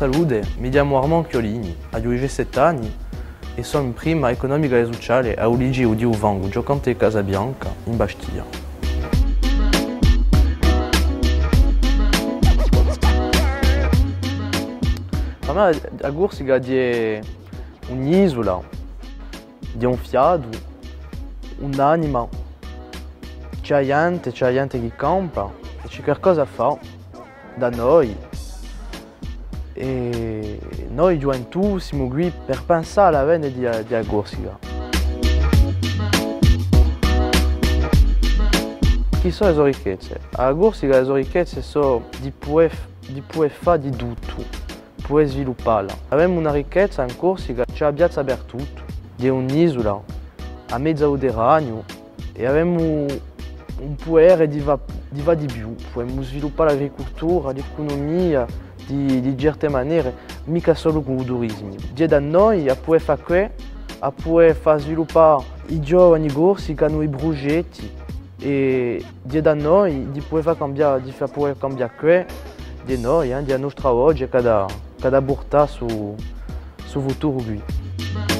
Salute, mi chiamo Armand Chiolini, ho 17 anni e sono in prima economica e sociale a Uligi Udio Vango, giocante Casabianca, in Bastia. Per me a Corsica è un'isola, di un fiado, un'anima. C'è gente, c'è gente che campa e c'è qualcosa a fare. E noi gioventù siamo qui per pensare alla vene di, di Corsica. Chi sono le ricchezze? A Corsica le ricchezze sono di poter, di poter fare di tutto, poter svilupparla. Abbiamo una ricchezza in Corsica, c'è la piazza per tutto, di un'isola a mezzo del ragno e abbiamo un potere di di, va di più, possiamo sviluppare l'agricoltura, l'economia di, di certe maniere, mica solo con il turismo. Di da noi a poter fare questo, a poter far sviluppare i giovani corsi che hanno i progetti e di da noi di poter far cambiare, di far poter cambiare di noi, eh, di nostra oggi, su, su qui.